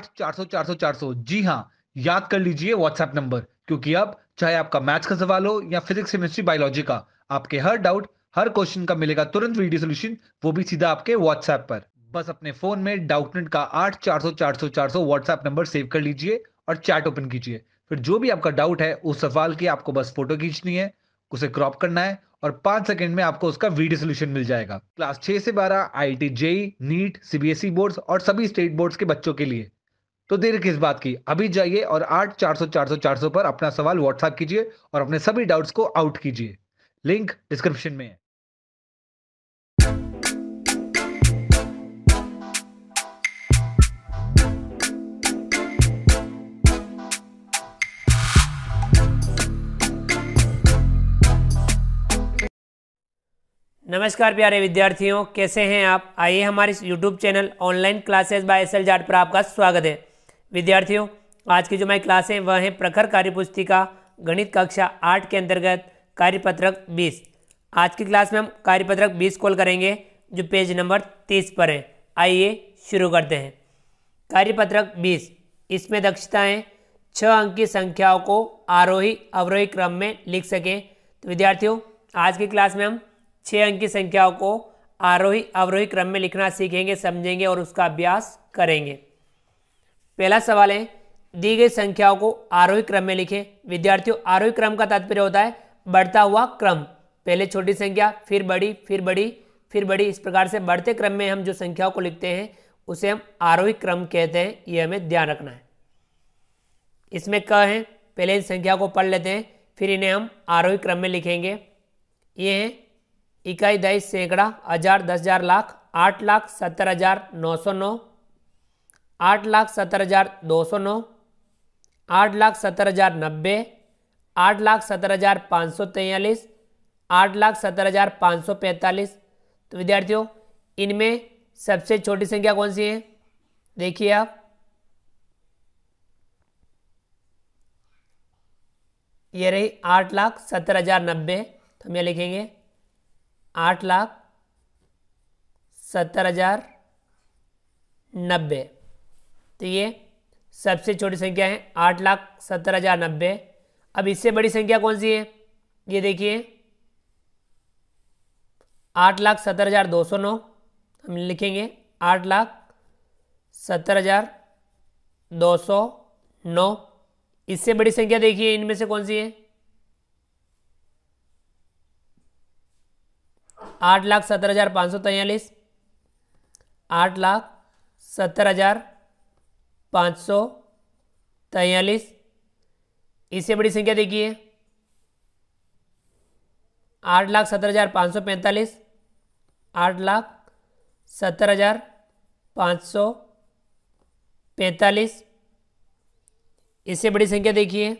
आठ, चार सौ चार सौ चार सौ। जी हाँ याद कर लीजिए व्हाट्सएप नंबर क्योंकि अब चाहे आपका मैथ्स का सवाल हो या फिजिक्स केमिस्ट्री बायोलॉजी का, आपके हर डाउट हर क्वेश्चन का मिलेगा, तुरंत वीडियो सोल्यूशन वो भी सीधा आपके व्हाट्सएप पर। बस अपने फ़ोन में डाउटनेट का आठ, चार सौ चार सौ चार सौ व्हाट्सएप नंबर सेव कर लीजिए और चैट ओपन कीजिए। फिर जो भी आपका डाउट है, उस सवाल की आपको बस फ़ोटो खींचनी है, उसे क्रॉप करना है और पाँच सेकंड में आपको उसका वीडियो सोल्यूशन मिल जाएगा। क्लास छह से बारह I T JEE NEET CBSE boards और सभी स्टेट बोर्ड्स के बच्चों के लिए। तो देर किस बात की? अभी जाइए और आठ, चार सौ चार सौ चार सौ पर अपना सवाल व्हाट्सएप कीजिए और अपने सभी डाउट्स को आउट कीजिए। लिंक डिस्क्रिप्शन में है। नमस्कार प्यारे विद्यार्थियों, कैसे हैं आप? आइए हमारे YouTube channel online classes by S L Jat पर आपका स्वागत है। विद्यार्थियों, आज की जो हमारी क्लास है, वह है प्रखर कार्यपुस्तिका, गणित कक्षा आठ के अंतर्गत, कार्यपत्रक बीस। आज की क्लास में हम कार्यपत्रक बीस कॉल करेंगे, जो पेज नंबर तीस पर है। आइए शुरू करते हैं। कार्यपत्रक बीस। इसमें दक्षताएँ छः अंक की संख्याओं को आरोही, अवरोही क्रम में लिख सकें। तो विद्यार्थियों, आज की क्लास में हम छः अंक की संख्याओं को आरोही, अवरोही क्रम में लिखना सीखेंगे, समझेंगे और उसका अभ्यास करेंगे। पहला सवाल है, दी गई संख्याओं को आरोही क्रम में लिखें। विद्यार्थियों, आरोही क्रम का तात्पर्य होता है, बढ़ता हुआ क्रम। पहले छोटी संख्या, फिर बड़ी फिर बड़ी फिर बड़ी। इस प्रकार से बढ़ते क्रम में हम जो संख्याओं को लिखते हैं, उसे हम आरोही क्रम कहते हैं। ये हमें ध्यान रखना है। इसमें क है, पहले इन संख्या को पढ़ लेते हैं, फिर इन्हें हम आरोही क्रम में लिखेंगे। ये हैं, इकाई, दही, सैकड़ा, हज़ार, दस हज़ार, लाख, आठ लाख, सत्तर हज़ार, नौ सौ नौ आठ लाख सत्तर हज़ार दो सौ नौ, आठ लाख सत्तर हज़ार नब्बे, आठ लाख सत्तर हज़ार पाँच सौ तैंतालीस, आठ लाख सत्तर हज़ार पाँच सौ पैंतालीस। तो विद्यार्थियों, इनमें सबसे छोटी संख्या कौन सी है? देखिए आप। ये रही आठ लाख सत्तर हज़ार नब्बे तो हम यह लिखेंगे। आठ लाख सत्तर हज़ार नब्बे। तो ये सबसे छोटी संख्या है, आठ लाख सत्तर हज़ार नब्बे। अब इससे बड़ी संख्या कौन सी है? ये देखिए। आठ लाख सत्तर हज़ार दो सौ नौ, हम लिखेंगे आठ लाख सत्तर हज़ार दो सौ नौ। इससे बड़ी संख्या देखिए, इनमें से कौन सी है? आठ लाख सत्तर हज़ार पाँच सौ तैंतालीस, आठ लाख सत्तर हज़ार पाँच सौ, तैंतालीस। इससे बड़ी संख्या देखिए। आठ लाख सत्तर हज़ार पाँच सौ पैंतालीस। आठ लाख सत्तर हज़ार पाँच सौ पैंतालीस। इससे बड़ी संख्या देखिए।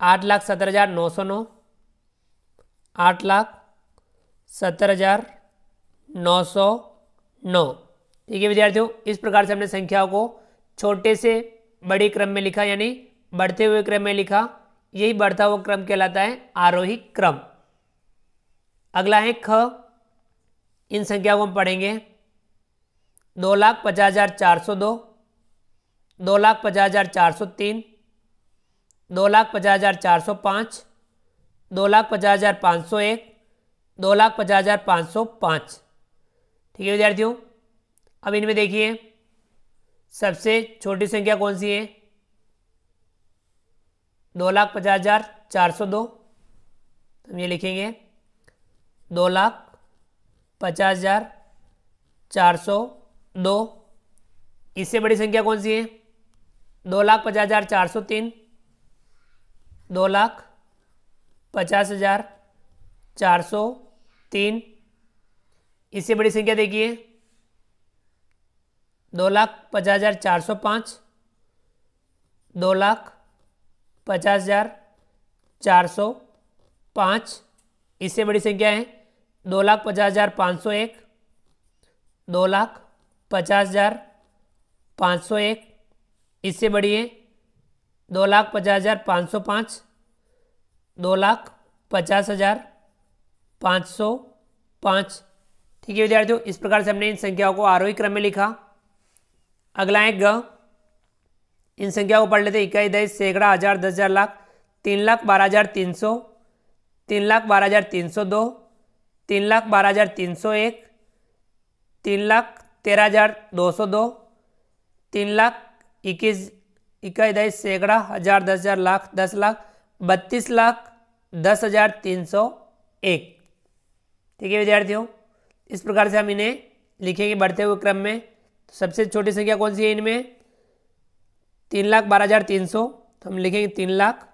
आठ लाख सत्तर हज़ार नौ सौ नौ। आठ लाख सत्तर हज़ार नौ सौ नौ। ठीक है, विद्यार्थियों, इस प्रकार से हमने संख्याओं को छोटे से बड़े क्रम में लिखा, यानी बढ़ते हुए क्रम में लिखा, यही बढ़ता हुआ क्रम कहलाता है आरोही क्रम। अगला है ख। इन संख्याओं को हम पढ़ेंगे। दो लाख पचास हज़ार चार सौ दो दो लाख पचास हज़ार चार सौ तीन, दो लाख पचास हज़ार चार सौ पाँच, दो लाख पचास हज़ार पाँच सौ एक, दो लाख पचास हज़ार पाँच सौ पाँच। ठीक है विद्यार्थियों, अब इनमें देखिए। सबसे छोटी संख्या कौन सी है? दो लाख पचास हज़ार चार सौ दो। हम ये लिखेंगे, दो लाख पचास हज़ार चार सौ दो। इससे बड़ी संख्या कौन सी है? दो लाख पचास हज़ार चार सौ तीन। दो लाख पचास हज़ार चार सौ तीन। इससे बड़ी संख्या देखिए। दो लाख पचास हज़ार चार सौ पाँच। दो लाख पचास हज़ार चार सौ पाँच। इससे बड़ी संख्या है। दो लाख पचास हज़ार पाँच सौ एक। दो लाख पचास हज़ार पाँच सौ एक। इससे बड़ी है। दो लाख पचास हज़ार पाँच सौ पाँच। दो लाख पचास हज़ार पाँच सौ पाँच। ठीक है विद्यार्थियों, इस प्रकार से हमने इन संख्याओं को आरोही क्रम में लिखा। अगला है ग। इन संख्या को पढ़ लेते इकाई दस, सैकड़ा, हज़ार, दस हज़ार लाख, तीन लाख, बारह हज़ार, तीन सौ, तीन लाख, बारह हज़ार, तीन सौ दो, तीन लाख, बारह हज़ार, तीन सौ एक, तीन लाख, तेरह हज़ार, दो सौ दो, तीन लाख, इक्कीस इक्कीस दस, सैकड़ा, हज़ार, दस हज़ार लाख, दस लाख, बत्तीस लाख, दस हज़ार, तीन सौ एक। ठीक है, विद्यार्थियों, इस प्रकार से हम इन्हें लिखेंगे, बढ़ते हुए क्रम में। सबसे छोटी संख्या कौन सी है इनमें? तीन लाख बारह हज़ार तीन सौ। तो हम लिखेंगे तीन लाख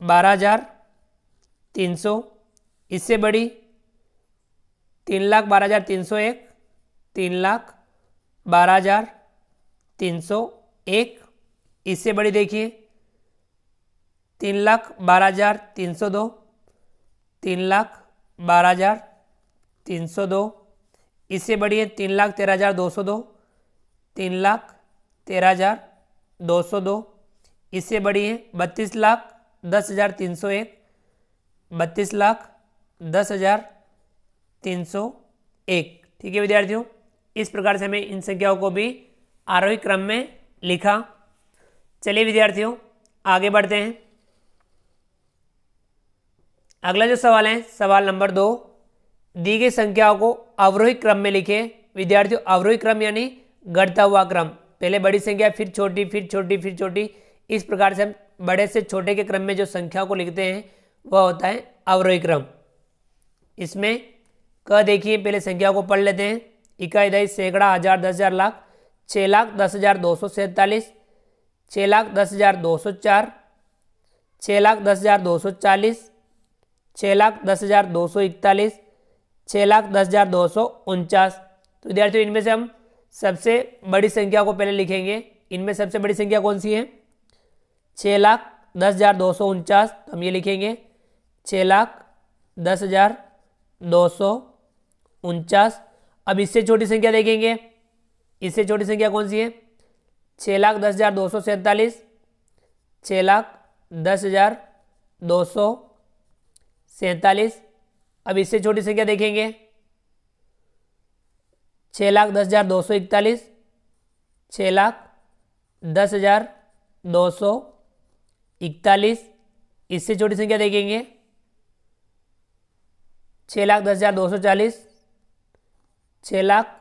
बारह हज़ार तीन सौ। इससे बड़ी तीन लाख बारह हज़ार तीन सौ एक, तीन लाख बारह हज़ार तीन सौ एक। इससे बड़ी देखिए, तीन लाख बारह हज़ार तीन सौ दो, तीन लाख बारह हज़ार तीन सौ दो। इससे बड़ी है तीन लाख तेरह हज़ार दो सौ दो। तीन लाख तेरह हज़ार दो सौ दो। इससे बड़ी है बत्तीस लाख दस हज़ार तीन सौ एक। बत्तीस लाख दस हज़ार तीन सौ एक। ठीक है विद्यार्थियों, इस प्रकार से हमें इन संख्याओं को भी आरोही क्रम में लिखा। चलिए विद्यार्थियों, आगे बढ़ते हैं। अगला जो सवाल है, सवाल नंबर दो। दी गई संख्याओं को अवरोही क्रम में लिखे। विद्यार्थियों, अवरोही क्रम यानी घटता हुआ क्रम। पहले बड़ी संख्या, फिर छोटी फिर छोटी फिर छोटी। इस प्रकार से हम बड़े से छोटे के क्रम में जो संख्या को लिखते हैं, वह होता है अवरोही क्रम। इसमें क देखिए, पहले संख्या को पढ़ लेते हैं। इकाई दही सैकड़ा, हज़ार, दस हज़ार, लाख। छः लाख, दस हज़ार, दो सौ सैंतालीस। छः लाख, दस हज़ार, दो सौ चार। छः लाख, दस हज़ार, दो सौ चालीस। छः लाख, दस हज़ार, दो सौ इकतालीस। छः लाख, दस हज़ार, दो सौ उनचास। तो विद्यार्थियों, इनमें से हम सबसे बड़ी संख्या को पहले लिखेंगे। इनमें सबसे बड़ी संख्या कौन सी है? छः लाख दस हज़ार दो सौ उनचास। तो हम ये लिखेंगे छः लाख दस हज़ार दो सौ उनचास। अब इससे छोटी संख्या देखेंगे। इससे छोटी संख्या कौन सी है? छः लाख दस हज़ार दो सौ सैंतालीस। छः लाख दस हज़ार दो सौ सैंतालीस। अब इससे छोटी संख्या देखेंगे। छः लाख दस हज़ार दो सौ इकतालीस। छः लाख दस हज़ार दो सौ इकतालीस। इससे छोटी संख्या देखेंगे। छः लाख दस हज़ार दो सौ चालीस। छः लाख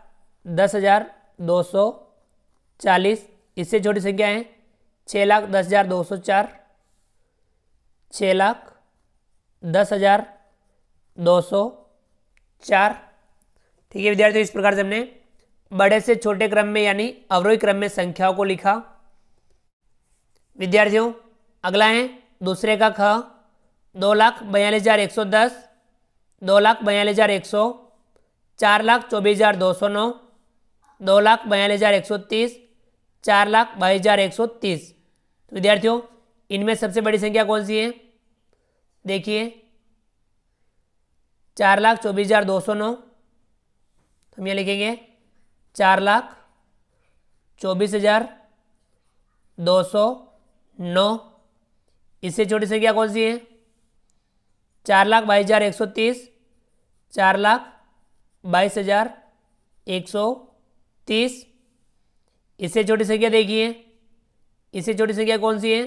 दस हज़ार दो सौ चालीस। इससे छोटी संख्या है। छः लाख दस हज़ार दो सौ चार। छः लाख दस हज़ार दो सौ चार। ठीक है, विद्यार्थियों, इस प्रकार से हमने बड़े से छोटे क्रम में, यानी अवरोही क्रम में संख्याओं को लिखा। विद्यार्थियों, अगला है दूसरे का ख, दो लाख बयालीस हज़ार एक सौ दस, दो लाख बयालीस हज़ार एक सौ, चार लाख चौबीस हज़ार दो सौ नौ, दो लाख बयालीस हज़ार एक सौ तीस, चार लाख बाईस हज़ार एक सौ तीस। तो विद्यार्थियों, इनमें सबसे बड़ी संख्या कौन सी है? देखिए, चार लाख चौबीस हज़ार दो सौ नौ हम ये लिखेंगे चार लाख चौबीस हज़ार दो सौ नौ। इससे छोटी संख्या कौन सी है? चार लाख बाईस हज़ार एक सौ तीस, चार लाख बाईस हज़ार एक सौ तीस। इससे छोटी संख्या देखिए, इससे छोटी संख्या कौन सी है?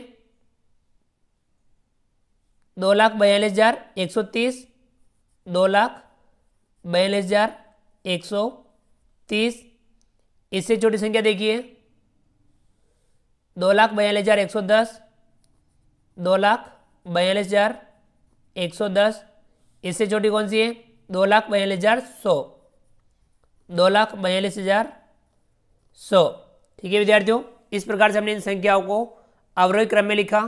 दो लाख बयालीस हज़ार एक सौ तीस, दो लाख बयालीस हज़ार एक सौ तीस। इससे छोटी संख्या देखिए। दो लाख बयालीस हज़ार एक सौ दस। दो लाख बयालीस हज़ार एक सौ दस। इससे छोटी कौन सी है? दो लाख बयालीस हज़ार सौ। दो लाख बयालीस हज़ार सौ। ठीक है, विद्यार्थियों, इस प्रकार से हमने इन संख्याओं को अवरोही क्रम में लिखा।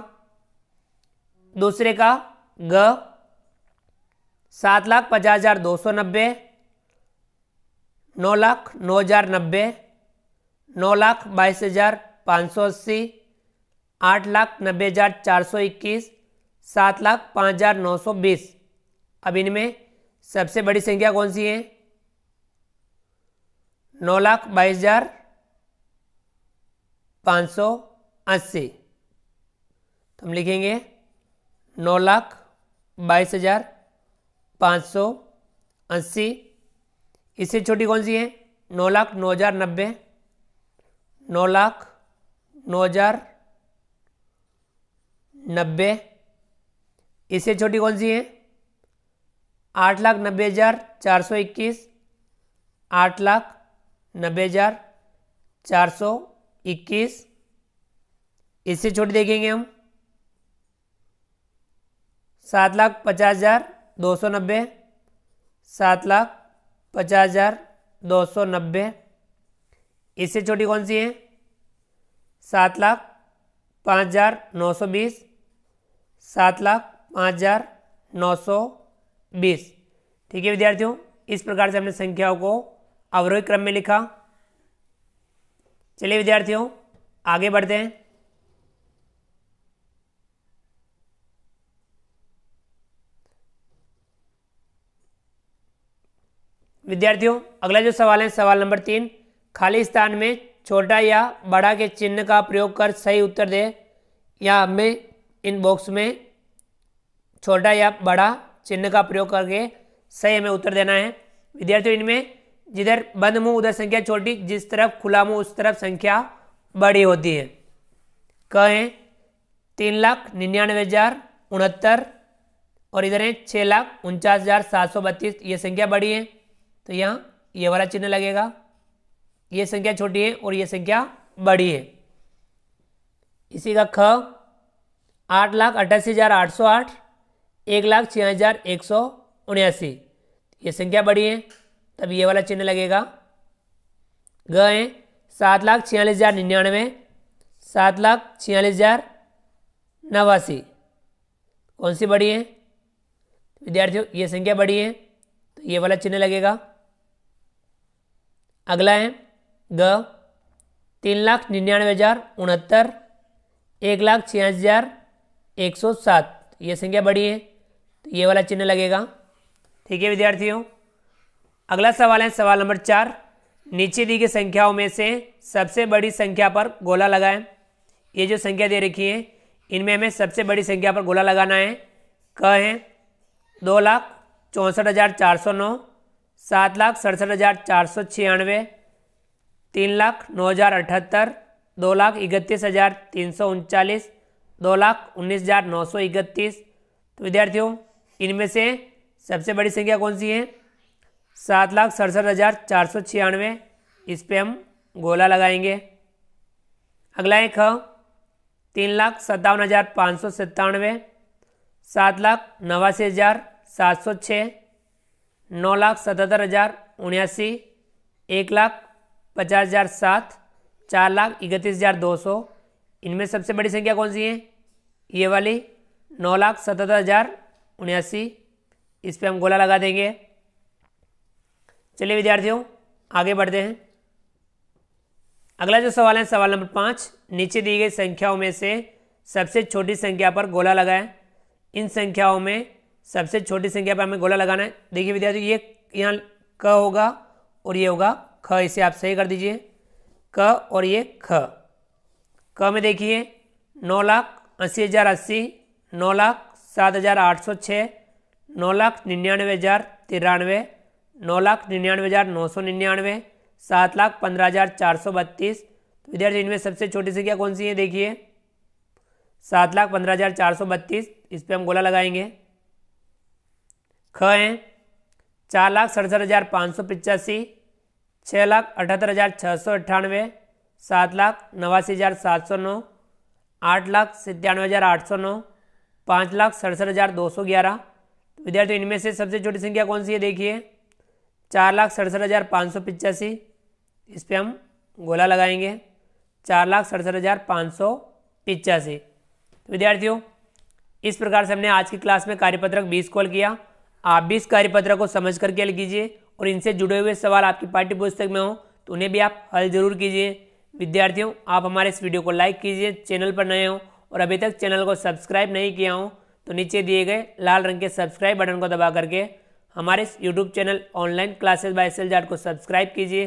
दूसरे का ग सात लाख पचास हज़ार दो सौ नब्बे। नौ लाख नौ हज़ार नब्बे, नौ लाख बाईस हज़ार पाँच सौ अस्सी, आठ लाख नब्बे हज़ार चार सौ इक्कीस, सात लाख पाँच हज़ार नौ सौ बीस। अब इनमें सबसे बड़ी संख्या कौन सी है? नौ लाख बाईस हज़ार पाँच सौ अस्सी। तो हम लिखेंगे नौ लाख बाईस हज़ार पाँच सौ अस्सी। इससे छोटी कौन सी है? नौ लाख नौ हज़ार नब्बे। नौ लाख नौ हज़ार नब्बे। इससे छोटी कौन सी है? आठ लाख नब्बे हज़ार चार सौ इक्कीस। आठ लाख नब्बे हज़ार चार सौ इक्कीस। इससे छोटी देखेंगे हम। सात लाख पचास हज़ार दो सौ नब्बे। सात लाख पचास हज़ार दो सौ नब्बे। इससे छोटी कौन सी है? सात लाख पाँच हज़ार नौ सौ बीस। सात लाख पाँच हज़ार नौ सौ बीस। ठीक है विद्यार्थियों, इस प्रकार से हमने संख्याओं को अवरोही क्रम में लिखा। चलिए विद्यार्थियों, आगे बढ़ते हैं। विद्यार्थियों, अगला जो सवाल है, सवाल नंबर तीन। खाली स्थान में छोटा या बड़ा के चिन्ह का प्रयोग कर सही उत्तर दे, या हमें इन बॉक्स में छोटा या बड़ा चिन्ह का प्रयोग करके सही हमें उत्तर देना है। विद्यार्थियों, इनमें जिधर बंद मुँह, उधर संख्या छोटी, जिस तरफ़ खुला मुँह, उस तरफ़ संख्या बड़ी होती है। कहें, तीन लाख निन्यानवे हज़ार उनहत्तर और इधर है छः लाख उनचास हज़ार सात सौ बत्तीस, ये संख्या बड़ी है। तो यहाँ ये वाला चिन्ह लगेगा, ये संख्या छोटी है और ये संख्या बड़ी है। इसी का ख आठ लाख अट्ठासी हज़ार आठ सौ आठ, एक लाख छः हज़ार एक सौ उन्यासी। ये संख्या बड़ी है, तब ये वाला चिन्ह लगेगा। ग है, सात लाख छियालीस हज़ार निन्यानवे, सात लाख छियालीस हज़ार नवासी। कौन सी बड़ी है? विद्यार्थियों, ये संख्या बड़ी है तो ये वाला चिन्ह लगेगा। अगला है ग, तीन लाख निन्यानवे हज़ार उनहत्तर, एक लाख छियासी हज़ार एक सौ सात। ये संख्या बड़ी है तो ये वाला चिन्ह लगेगा। ठीक है, विद्यार्थियों? अगला सवाल है, सवाल नंबर चार। नीचे दी गई संख्याओं में से सबसे बड़ी संख्या पर गोला लगाएँ। ये जो संख्या दे रखी है, इनमें हमें सबसे बड़ी संख्या पर गोला लगाना है। क है दो लाख चौंसठ हज़ार चार सौ नौ सात लाख सड़सठ हज़ार चार सौ छियानवे, तीन लाख नौ हज़ार अठहत्तर, दो लाख इकतीस हज़ार तीन सौ उनचालीस, दो लाख उन्नीस हज़ार नौ सौ इकतीस। तो विद्यार्थियों, इनमें से सबसे बड़ी संख्या कौन सी है? सात लाख सड़सठ हज़ार चार सौ छियानवे, इस पर हम गोला लगाएँगे। अगला एक ख तीन लाख सत्तावन हज़ार पाँच सौ सत्तानवे, सात लाख नवासी हज़ार सात सौ छः नौ लाख सतहत्तर हज़ार उन्यासी, एक लाख पचास हज़ार सात, चार लाख इकतीस हज़ार दो सौ। इनमें सबसे बड़ी संख्या कौन सी है? ये वाली, नौ लाख सतहत्तर हज़ार उन्यासी। इस पर हम गोला लगा देंगे। चलिए विद्यार्थियों, आगे बढ़ते हैं। अगला जो सवाल है, सवाल नंबर पाँच, नीचे दी गई संख्याओं में से सबसे छोटी संख्या पर गोला लगाएँ। इन संख्याओं में सबसे छोटी संख्या पर हमें गोला लगाना है। देखिए विद्यार्थी, ये यहाँ क होगा और ये होगा ख। इसे आप सही कर दीजिए। क और ये ख। क में देखिए, नौ लाख अस्सी हज़ार अस्सी, नौ लाख सात हज़ार आठ सौ छः, नौ लाख निन्यानवे हज़ार तिरानवे, नौ लाख निन्यानवे हज़ार नौ सौ निन्यानवे, सात लाख पंद्रह हज़ार चार सौ बत्तीस। तो विद्यार्थी, इनमें सबसे छोटी संख्या कौन सी है? देखिए, सात लाख पंद्रह हज़ार चार सौ बत्तीस। इस पर हम गोला लगाएँगे। ख हैं चार लाख सड़सठ हज़ार पाँच सौ पिचासी छः लाख अठहत्तर हज़ार छः सौ अट्ठानवे, सात लाख नवासी हज़ार सात सौ नौ, आठ लाख सत्तानवे हज़ार आठ सौ नौ, पाँच लाख सड़सठ हज़ार दो सौ ग्यारह। विद्यार्थी इनमें से सबसे छोटी संख्या कौन सी है? देखिए, चार लाख सड़सठ हज़ार पाँच सौ पिचासी, इस पर हम गोला लगाएँगे। चार लाख सड़सठ हज़ार पाँच सौ पिचासी। विद्यार्थियों, इस प्रकार से हमने आज की क्लास में कार्यपत्रक बीस कॉल किया। आप भी इस कार्यपत्र को समझ करके कीजिए और इनसे जुड़े हुए सवाल आपकी पाठ्य पुस्तक में हो तो उन्हें भी आप हल ज़रूर कीजिए। विद्यार्थियों, आप हमारे इस वीडियो को लाइक कीजिए, चैनल पर नए हो और अभी तक चैनल को सब्सक्राइब नहीं किया हो तो नीचे दिए गए लाल रंग के सब्सक्राइब बटन को दबा करके हमारे इस YouTube channel online classes by S को सब्सक्राइब कीजिए।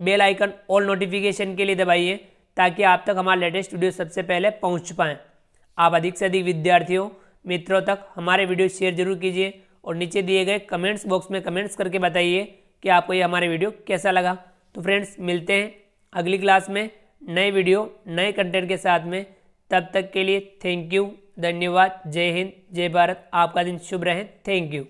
बेल आइकन ऑल नोटिफिकेशन के लिए दबाइए, ताकि आप तक हमारा लेटेस्ट वीडियो सबसे पहले पहुँच पाएँ। आप अधिक से अधिक विद्यार्थियों, मित्रों तक हमारे वीडियो शेयर ज़रूर कीजिए। और नीचे दिए गए कमेंट्स बॉक्स में कमेंट्स करके बताइए कि आपको ये हमारे वीडियो कैसा लगा। तो फ्रेंड्स मिलते हैं अगली क्लास में नए वीडियो नए कंटेंट के साथ में। तब तक के लिए थैंक यू धन्यवाद, जय हिंद, जय भारत। आपका दिन शुभ रहे। Thank you